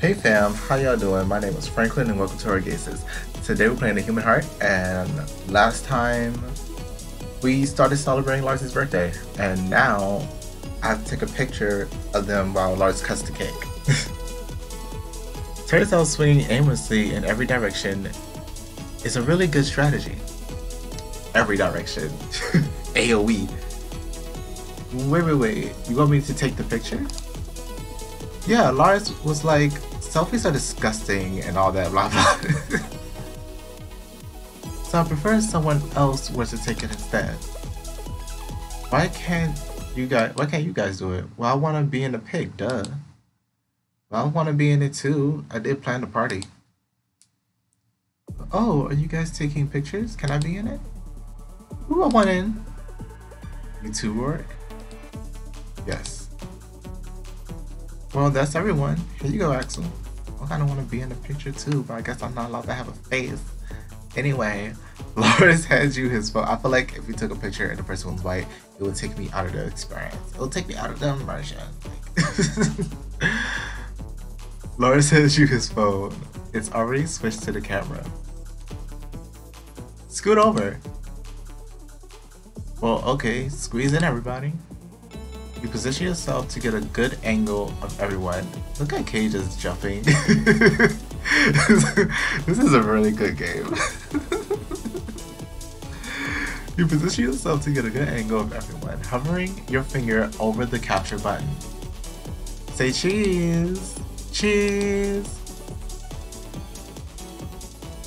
Hey fam, how y'all doing? My name is Franklin and welcome to Orgaysis. Today we're playing the Human Heart and last time we started celebrating Lars's birthday and now I have to take a picture of them while Lars cuts the cake. Turns out swinging aimlessly in every direction is a really good strategy. Every direction. AoE. Wait, wait, wait. You want me to take the picture? Yeah, Lars was like, selfies are disgusting and all that, blah blah. so I prefer someone else were to take it instead. Why can't you guys? Why can't you guys do it? Well, I want to be in the pic, duh. Well, I want to be in it too. I did plan the party. Oh, are you guys taking pictures? Can I be in it? Ooh, I want in. You too, Rourke? Yes. Well, that's everyone. Here you go, Axel. I kind of want to be in the picture too, but I guess I'm not allowed to have a face. Anyway, Lars hands you his phone. I feel like if we took a picture and the person was white, it would take me out of the experience. It would take me out of the immersion. Lars hands you his phone. It's already switched to the camera. Scoot over. Well, okay, squeeze in everybody. You position yourself to get a good angle of everyone. Look at Kay just jumping. this is a really good game. you position yourself to get a good angle of everyone, hovering your finger over the capture button. Say cheese! Cheese!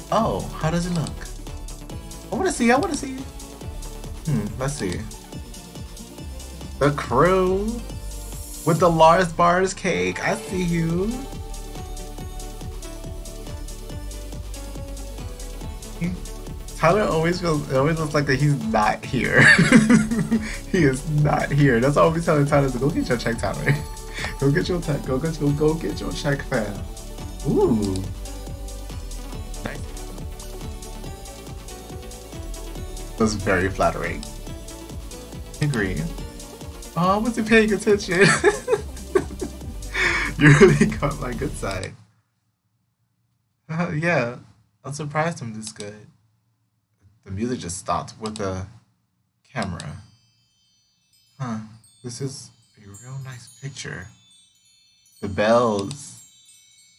Oh, how does it look? I wanna see, I wanna see. Hmm, let's see the crew with the Lars Bars cake. I see you. Tyler always feels it always looks like that he's not here. he is not here. That's all we telling Tyler to go get your check, Tyler. go get your check. Go get your go get your check, fam. Ooh. Nice. That's very flattering. Agree. Oh, I wasn't paying attention. you really got my good side. Uh, yeah, I'm surprised I'm this good. The music just stopped with the camera. Huh, this is a real nice picture. The bells.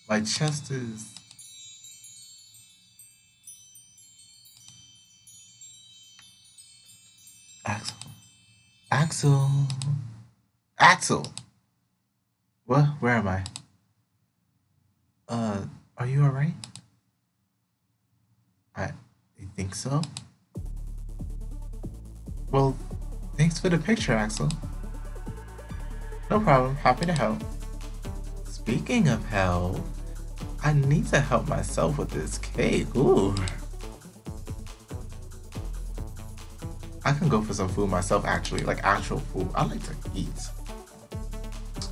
My chest is... Axel. Axel. Axel. What? Where am I? Uh, are you alright? I, you think so? Well, thanks for the picture, Axel. No problem, happy to help. Speaking of help, I need to help myself with this cake. Ooh. I can go for some food myself actually, like actual food. I like to eat.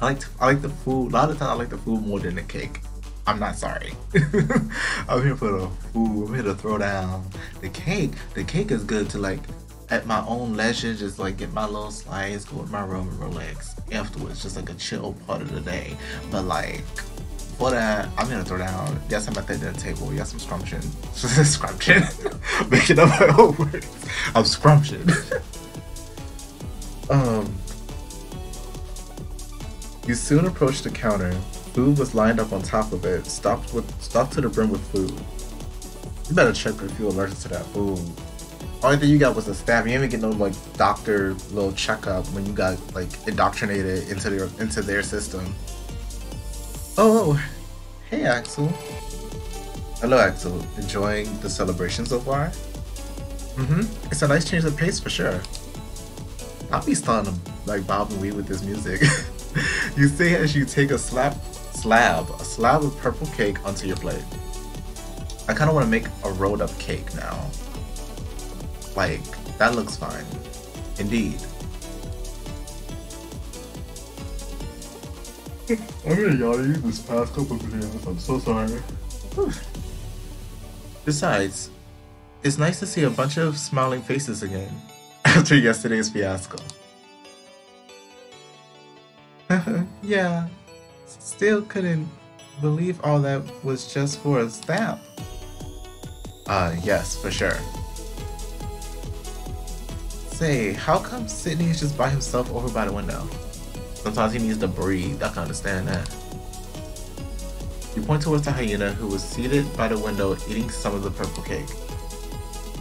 I like to, I like the food. A lot of times I like the food more than the cake. I'm not sorry. I'm here for the food. I'm here to throw down the cake. The cake is good to like at my own leisure, just like get my little slice, go to my room and relax afterwards, just like a chill part of the day. But like for that, I'm gonna throw down. Yes, I'm at the dinner table. Yes, I'm scrumption. scrumption. Making up oh, my own words. I'm scrumptious. um. You soon approached the counter. Food was lined up on top of it, stocked with stocked to the brim with food. You better check if you're allergic to that food. Only thing you got was a staff. You didn't even get no like doctor little checkup when you got like indoctrinated into their into their system. Oh, hey Axel. Hello Axel. Enjoying the celebration so far? Mm-hmm. It's a nice change of pace for sure. I'll be starting to like bob and weave with this music. you say as you take a slab, slab, a slab of purple cake onto your plate. I kind of want to make a rolled up cake now. Like, that looks fine. Indeed. I'm gonna yell at you this past couple of videos. I'm so sorry. Besides, it's nice to see a bunch of smiling faces again after yesterday's fiasco. yeah, still couldn't believe all that was just for a stamp. Uh, yes, for sure. Say, how come Sydney is just by himself over by the window? Sometimes he needs to breathe, I can understand that. You point towards the hyena who was seated by the window eating some of the purple cake.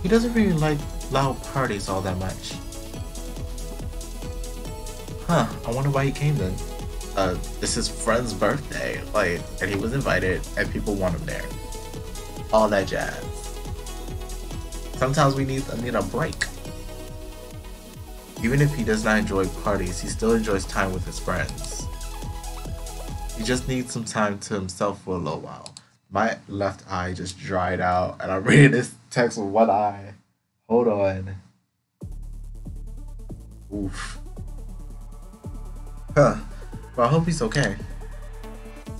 He doesn't really like loud parties all that much. Huh, I wonder why he came then. Uh, it's his friend's birthday, like, and he was invited, and people want him there. All that jazz. Sometimes we need, need a break. Even if he does not enjoy parties, he still enjoys time with his friends. He just needs some time to himself for a little while. My left eye just dried out, and I'm reading this text with one eye. Hold on. Oof. Huh. Well, I hope he's okay.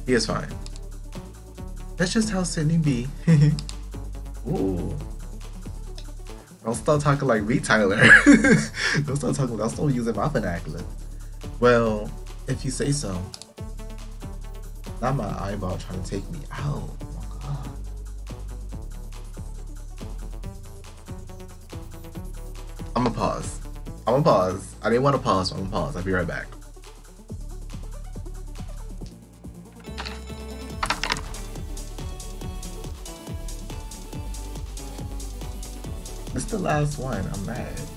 He is fine. That's just how Sydney be. Ooh. Don't start talking like me, Tyler. Don't start talking. Don't start using my vernacular. Well, if you say so. Not my eyeball trying to take me out. I'm gonna pause. I'm gonna pause. I didn't want to pause, so I'm gonna pause. I'll be right back. It's the last one. I'm mad.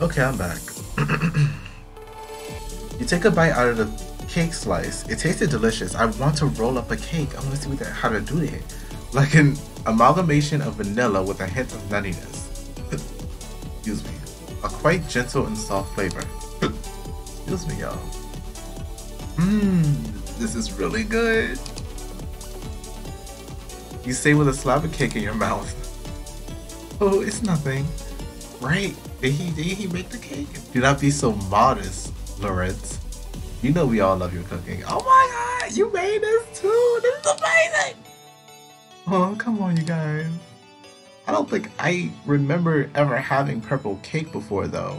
Okay. I'm back. you take a bite out of the cake slice. It tasted delicious. I want to roll up a cake. I want to see what how to do it. Like an amalgamation of vanilla with a hint of nuttiness. Excuse me. A quite gentle and soft flavor. Excuse me, y'all. Mmm, this is really good. You say with a slab of cake in your mouth. Oh, it's nothing. Right? Did he did he make the cake? Do not be so modest, Lorenz. You know we all love your cooking. Oh my god, you made this too. This is amazing. Oh, come on, you guys. I don't think I remember ever having purple cake before though.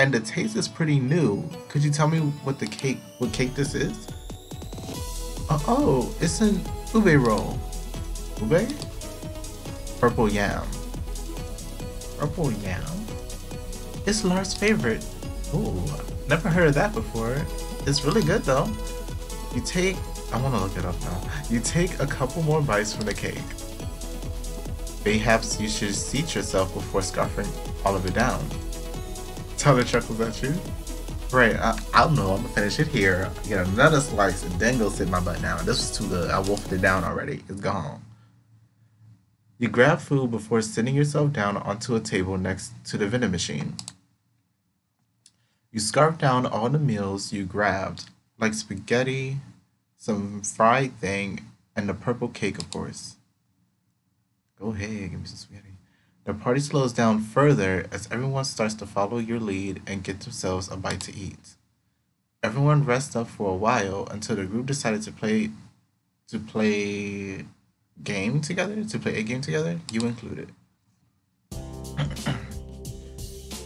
And the taste is pretty new. Could you tell me what the cake what cake this is? Uh, oh, it's an ube roll. Ube? Purple yam. Purple yam? It's Lars' favorite. Ooh, never heard of that before. It's really good though. You take, I want to look it up now. You take a couple more bites from the cake. Perhaps you should seat yourself before scarfing all of it down. Tyler chuckles at you. Right, I, I don't know. I'm gonna finish it here. Get another slice and then go sit my butt down. This was too good. I wolfed it down already. It's gone. You grab food before sitting yourself down onto a table next to the vending machine. You scarf down all the meals you grabbed, like spaghetti, some fried thing, and the purple cake, of course. Go ahead, give me some spaghetti. The party slows down further as everyone starts to follow your lead and get themselves a bite to eat. Everyone rests up for a while until the group decided to play to play game together, to play a game together, you included.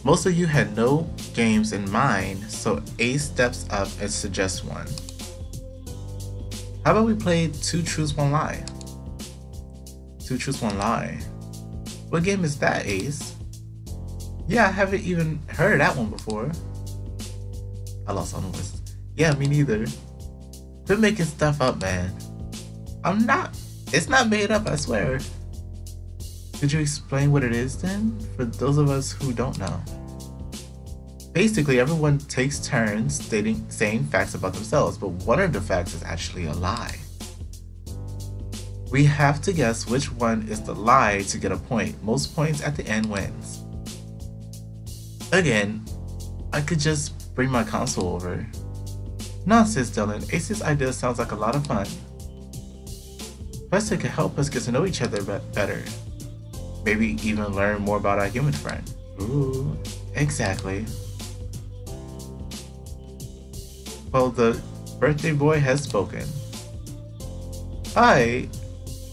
Most of you had no games in mind, so Ace steps up and suggests one. How about we play Two Truths, One Lie? Two Truths, One Lie. What game is that, Ace? Yeah, I haven't even heard of that one before. I lost all the voices. Yeah, me neither. Quit making stuff up, man. I'm not. It's not made up, I swear. Could you explain what it is then, for those of us who don't know? Basically, everyone takes turns stating saying facts about themselves, but one of the facts is actually a lie. We have to guess which one is the lie to get a point. Most points at the end wins. Again, I could just bring my console over. Nonsense, Dylan. Ace's idea sounds like a lot of fun. Plus, it could help us get to know each other better. Maybe even learn more about our human friend. Ooh. Exactly. Well, the birthday boy has spoken. Hi,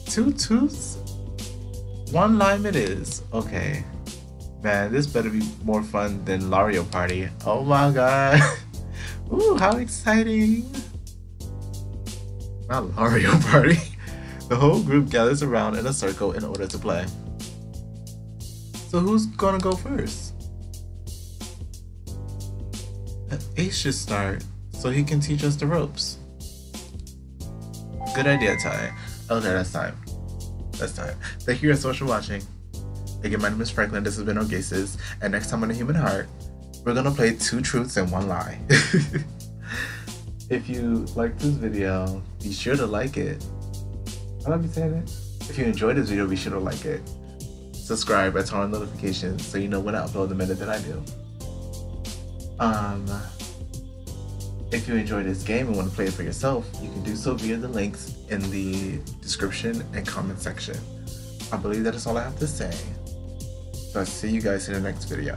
two tooths, one lime it is. Okay. Man, this better be more fun than Lario Party. Oh my god. Ooh, how exciting. Not Mario Party. The whole group gathers around in a circle in order to play. So who's gonna go first? Ace should start so he can teach us the ropes. Good idea, Ty. Oh, okay, that's time. That's time. Thank you guys so much for watching. Again, my name is Franklin. This has been Orgaysis. And next time on The Human Heart, we're gonna play two truths and one lie. if you like this video, be sure to like it. If you enjoyed this video, be sure to like it. Subscribe and turn on notifications so you know when I upload the minute that I do. Um, if you enjoy this game and want to play it for yourself, you can do so via the links in the description and comment section. I believe that is all I have to say. So I'll see you guys in the next video.